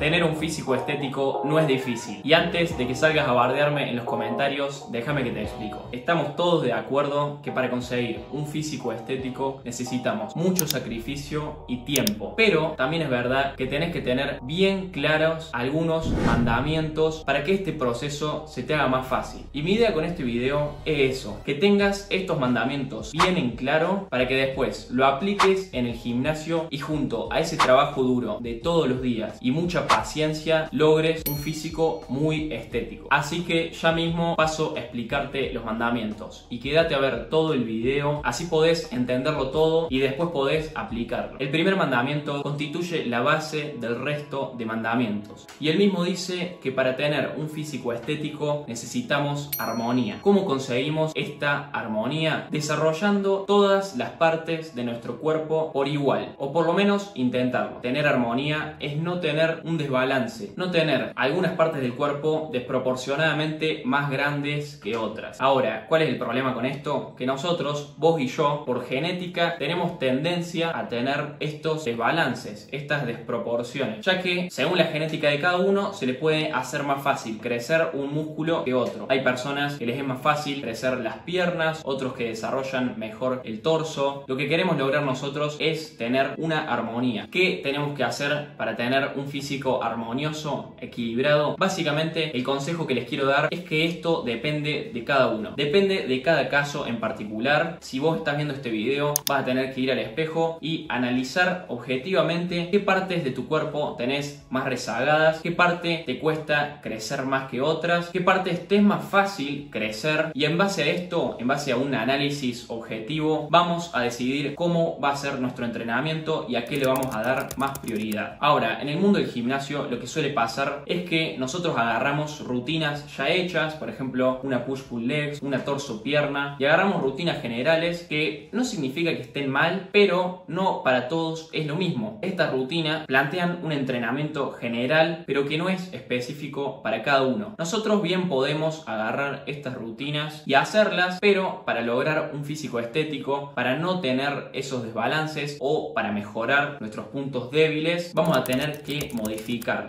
Tener un físico estético no es difícil. Y antes de que salgas a bardearme en los comentarios, déjame que te explico. Estamos todos de acuerdo que para conseguir un físico estético necesitamos mucho sacrificio y tiempo. Pero también es verdad que tenés que tener bien claros algunos mandamientos para que este proceso se te haga más fácil. Y mi idea con este video es eso, que tengas estos mandamientos bien en claro para que después lo apliques en el gimnasio y junto a ese trabajo duro de todos los días y mucha paciencia logres un físico muy estético. Así que ya mismo paso a explicarte los mandamientos y quédate a ver todo el video, así podés entenderlo todo y después podés aplicarlo. El primer mandamiento constituye la base del resto de mandamientos y él mismo dice que para tener un físico estético necesitamos armonía. ¿Cómo conseguimos esta armonía? Desarrollando todas las partes de nuestro cuerpo por igual o por lo menos intentarlo. Tener armonía es no tener un desbalance, no tener algunas partes del cuerpo desproporcionadamente más grandes que otras. Ahora, ¿cuál es el problema con esto? Que nosotros, vos y yo, por genética, tenemos tendencia a tener estos desbalances, estas desproporciones, ya que según la genética de cada uno se le puede hacer más fácil crecer un músculo que otro. Hay personas que les es más fácil crecer las piernas, otros que desarrollan mejor el torso. Lo que queremos lograr nosotros es tener una armonía. ¿Qué tenemos que hacer para tener un físico armonioso, equilibrado? Básicamente el consejo que les quiero dar es que esto depende de cada uno. Depende de cada caso en particular. Si vos estás viendo este video vas a tener que ir al espejo y analizar objetivamente qué partes de tu cuerpo tenés más rezagadas, qué parte te cuesta crecer más que otras, qué partes te es más fácil crecer y en base a esto, en base a un análisis objetivo, vamos a decidir cómo va a ser nuestro entrenamiento y a qué le vamos a dar más prioridad. Ahora, en el mundo del gimnasio lo que suele pasar es que nosotros agarramos rutinas ya hechas, por ejemplo, una push-pull legs, una torso-pierna, y agarramos rutinas generales que no significa que estén mal, pero no para todos es lo mismo. Estas rutinas plantean un entrenamiento general, pero que no es específico para cada uno. Nosotros bien podemos agarrar estas rutinas y hacerlas, pero para lograr un físico estético, para no tener esos desbalances o para mejorar nuestros puntos débiles, vamos a tener que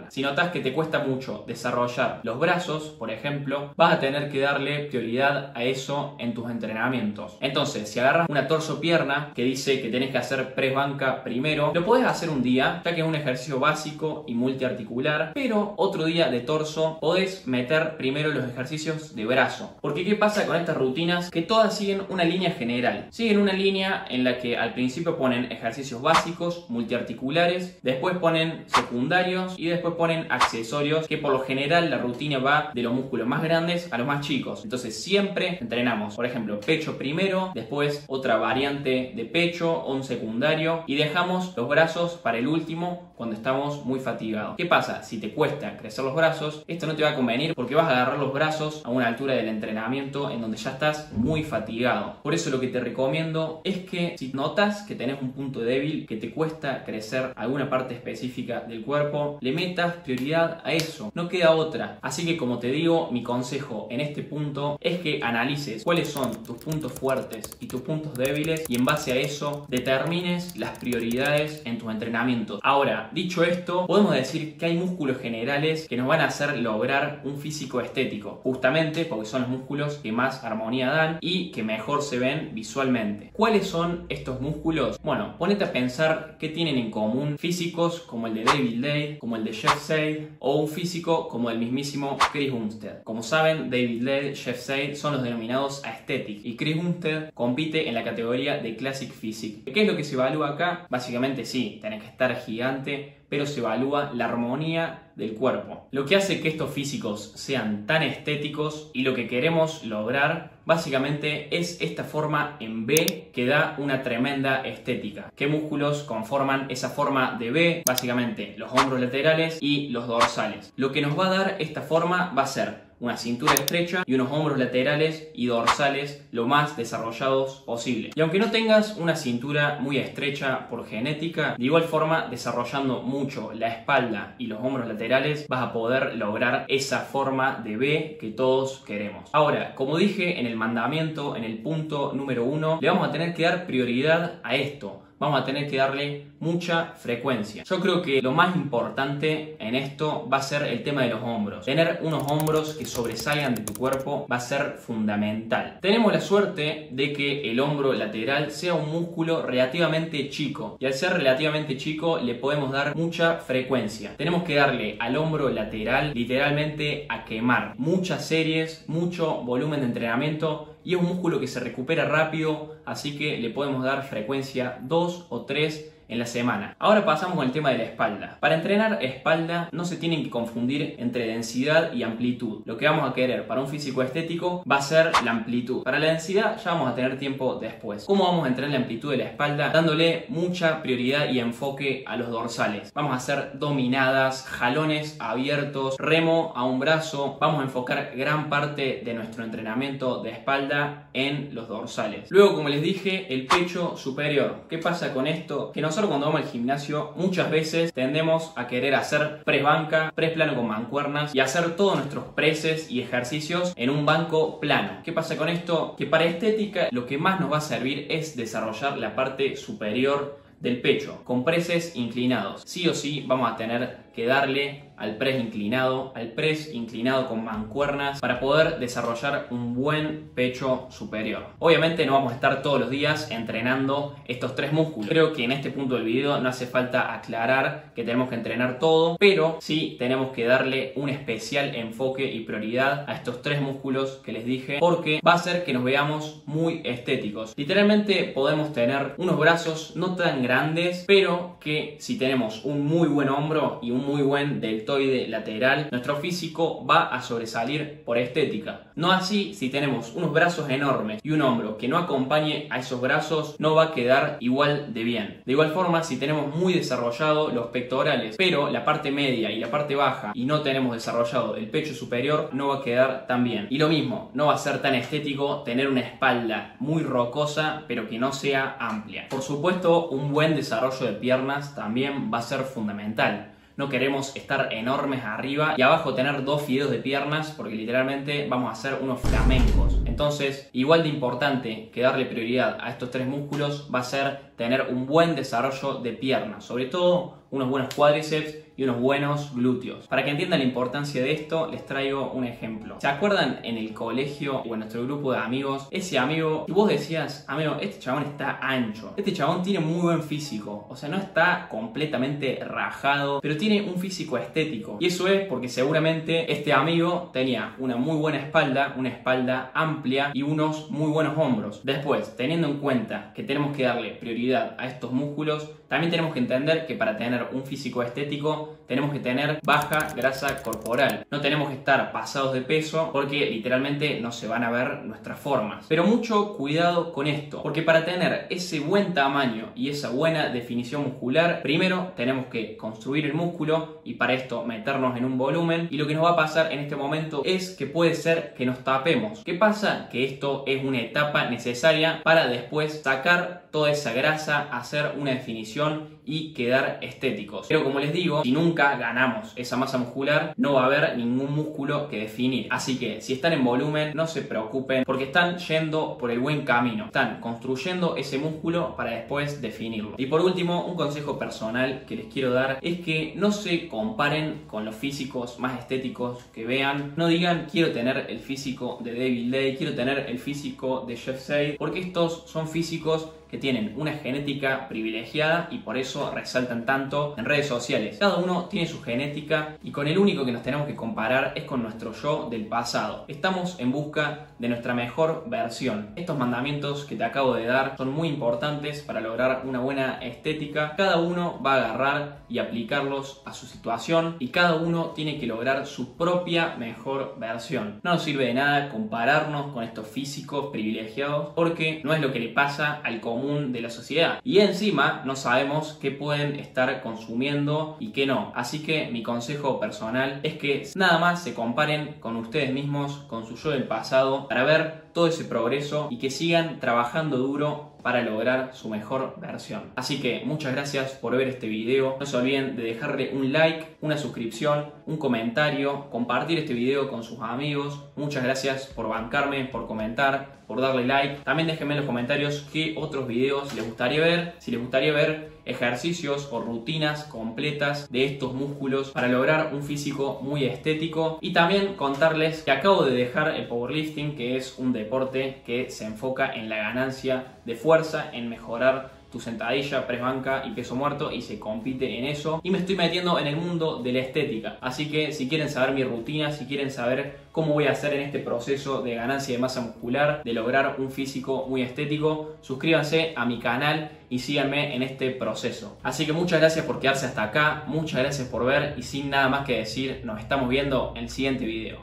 Si notas que te cuesta mucho desarrollar los brazos, por ejemplo, vas a tener que darle prioridad a eso en tus entrenamientos. Entonces, si agarras una torso-pierna que dice que tenés que hacer press banca primero, lo puedes hacer un día, ya que es un ejercicio básico y multiarticular, pero otro día de torso podés meter primero los ejercicios de brazo. Porque ¿qué pasa con estas rutinas? Que todas siguen una línea general. Siguen una línea en la que al principio ponen ejercicios básicos, multiarticulares, después ponen secundarios y después ponen accesorios, que por lo general la rutina va de los músculos más grandes a los más chicos. Entonces siempre entrenamos, por ejemplo, pecho primero, después otra variante de pecho o un secundario y dejamos los brazos para el último cuando estamos muy fatigados. ¿Qué pasa? Si te cuesta crecer los brazos, esto no te va a convenir porque vas a agarrar los brazos a una altura del entrenamiento en donde ya estás muy fatigado. Por eso lo que te recomiendo es que si notas que tenés un punto débil, que te cuesta crecer alguna parte específica del cuerpo, le metas prioridad a eso. No queda otra. Así que como te digo, mi consejo en este punto es que analices cuáles son tus puntos fuertes y tus puntos débiles y en base a eso determines las prioridades en tus entrenamientos. Ahora, dicho esto, podemos decir que hay músculos generales que nos van a hacer lograr un físico estético, justamente porque son los músculos que más armonía dan y que mejor se ven visualmente. ¿Cuáles son estos músculos? Bueno, ponete a pensar qué tienen en común físicos como el de David Lade, como el de Jeff Sade o un físico como el mismísimo Chris Bumstead. Como saben, David Lade, Jeff Sade son los denominados aesthetic y Chris Bumstead compite en la categoría de Classic Physique. ¿Qué es lo que se evalúa acá? Básicamente sí, tenés que estar gigante, pero se evalúa la armonía del cuerpo. Lo que hace que estos físicos sean tan estéticos y lo que queremos lograr básicamente es esta forma en B que da una tremenda estética. ¿Qué músculos conforman esa forma de B? Básicamente los hombros laterales y los dorsales. Lo que nos va a dar esta forma va a ser una cintura estrecha y unos hombros laterales y dorsales lo más desarrollados posible. Y aunque no tengas una cintura muy estrecha por genética, de igual forma desarrollando mucho la espalda y los hombros laterales vas a poder lograr esa forma de B que todos queremos. Ahora, como dije en el mandamiento, en el punto número uno, le vamos a tener que dar prioridad a esto vamos a tener que darle mucha frecuencia. Yo creo que lo más importante en esto va a ser el tema de los hombros. Tener unos hombros que sobresalgan de tu cuerpo va a ser fundamental. Tenemos la suerte de que el hombro lateral sea un músculo relativamente chico y al ser relativamente chico le podemos dar mucha frecuencia. Tenemos que darle al hombro lateral literalmente a quemar muchas series, mucho volumen de entrenamiento y es un músculo que se recupera rápido, así que le podemos dar frecuencia 2 o 3 en la semana. Ahora pasamos con el tema de la espalda. Para entrenar espalda no se tienen que confundir entre densidad y amplitud. Lo que vamos a querer para un físico estético va a ser la amplitud. Para la densidad ya vamos a tener tiempo después. ¿Cómo vamos a entrenar la amplitud de la espalda? Dándole mucha prioridad y enfoque a los dorsales. Vamos a hacer dominadas, jalones abiertos, remo a un brazo. Vamos a enfocar gran parte de nuestro entrenamiento de espalda en los dorsales. Luego, como les dije, el pecho superior. ¿Qué pasa con esto? Que nosotros cuando vamos al gimnasio muchas veces tendemos a querer hacer press banca, press plano con mancuernas y hacer todos nuestros preses y ejercicios en un banco plano. ¿Qué pasa con esto? Que para estética lo que más nos va a servir es desarrollar la parte superior del pecho con preses inclinados. Sí o sí vamos a tener que darle al press inclinado, al press inclinado con mancuernas para poder desarrollar un buen pecho superior. Obviamente no vamos a estar todos los días entrenando estos tres músculos. Creo que en este punto del video no hace falta aclarar que tenemos que entrenar todo, pero sí tenemos que darle un especial enfoque y prioridad a estos tres músculos que les dije porque va a hacer que nos veamos muy estéticos. Literalmente podemos tener unos brazos no tan grandes, pero que si tenemos un muy buen hombro y un muy buen deltoide lateral, nuestro físico va a sobresalir por estética. No así si tenemos unos brazos enormes y un hombro que no acompañe a esos brazos, no va a quedar igual de bien. De igual forma, si tenemos muy desarrollado los pectorales, pero la parte media y la parte baja y no tenemos desarrollado el pecho superior, no va a quedar tan bien. Y lo mismo, no va a ser tan estético tener una espalda muy rocosa, pero que no sea amplia. Por supuesto, un buen desarrollo de piernas también va a ser fundamental. No queremos estar enormes arriba y abajo tener dos fideos de piernas porque literalmente vamos a hacer unos flamencos. Entonces, igual de importante que darle prioridad a estos tres músculos va a ser tener un buen desarrollo de piernas, sobre todo unos buenos cuádriceps y unos buenos glúteos. Para que entiendan la importancia de esto, les traigo un ejemplo. ¿Se acuerdan en el colegio o en nuestro grupo de amigos? Ese amigo, y vos decías, amigo, este chabón está ancho, este chabón tiene muy buen físico, o sea, no está completamente rajado, pero tiene un físico estético. Y eso es porque seguramente este amigo tenía una muy buena espalda, una espalda amplia y unos muy buenos hombros. Después, teniendo en cuenta que tenemos que darle prioridad a estos músculos, también tenemos que entender que para tener un físico estético tenemos que tener baja grasa corporal. No tenemos que estar pasados de peso porque literalmente no se van a ver nuestras formas. Pero mucho cuidado con esto, porque para tener ese buen tamaño y esa buena definición muscular, primero tenemos que construir el músculo y para esto meternos en un volumen y lo que nos va a pasar en este momento es que puede ser que nos tapemos. ¿Qué pasa? Que esto es una etapa necesaria para después sacar toda esa grasa, hacer una definición y quedar estéticos. Pero como les digo, si nunca ganamos esa masa muscular, no va a haber ningún músculo que definir. Así que si están en volumen, no se preocupen porque están yendo por el buen camino. Están construyendo ese músculo para después definirlo. Y por último, un consejo personal que les quiero dar es que no se comparen con los físicos más estéticos que vean. No digan quiero tener el físico de David Day, quiero tener el físico de Jeff Say, porque estos son físicos que tienen una genética privilegiada y por eso resaltan tanto en redes sociales. Cada uno tiene su genética y con el único que nos tenemos que comparar es con nuestro yo del pasado. Estamos en busca de nuestra mejor versión. Estos mandamientos que te acabo de dar son muy importantes para lograr una buena estética. Cada uno va a agarrar y aplicarlos a su situación y cada uno tiene que lograr su propia mejor versión. No nos sirve de nada compararnos con estos físicos privilegiados porque no es lo que le pasa al de la sociedad. Y encima no sabemos qué pueden estar consumiendo y qué no. Así que mi consejo personal es que nada más se comparen con ustedes mismos, con su yo del pasado, para ver todo ese progreso y que sigan trabajando duro para lograr su mejor versión. Así que muchas gracias por ver este video. No se olviden de dejarle un like, una suscripción, un comentario, compartir este video con sus amigos. Muchas gracias por bancarme, por comentar, por darle like. También déjenme en los comentarios qué otros videos les gustaría ver. Si les gustaría ver ejercicios o rutinas completas de estos músculos para lograr un físico muy estético y también contarles que acabo de dejar el powerlifting que es un deporte que se enfoca en la ganancia de fuerza, en mejorar tu sentadilla, press banca y peso muerto y se compite en eso. Y me estoy metiendo en el mundo de la estética. Así que si quieren saber mi rutina, si quieren saber cómo voy a hacer en este proceso de ganancia de masa muscular, de lograr un físico muy estético, suscríbanse a mi canal y síganme en este proceso. Así que muchas gracias por quedarse hasta acá, muchas gracias por ver y sin nada más que decir, nos estamos viendo en el siguiente video.